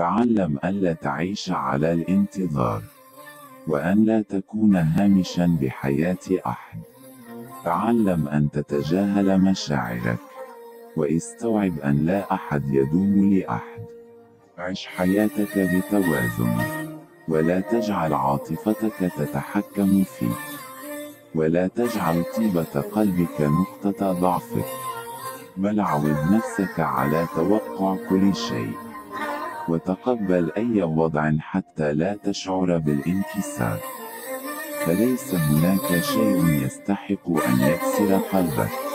تعلم ألا تعيش على الانتظار وأن لا تكون هامشا بحياة أحد. تعلم أن تتجاهل مشاعرك واستوعب أن لا أحد يدوم لأحد. عش حياتك بتوازن ولا تجعل عاطفتك تتحكم فيك. ولا تجعل طيبة قلبك نقطة ضعفك. بل عود نفسك على توقع كل شيء. وتقبل أي وضع حتى لا تشعر بالانكسار. فليس هناك شيء يستحق أن يكسر قلبك.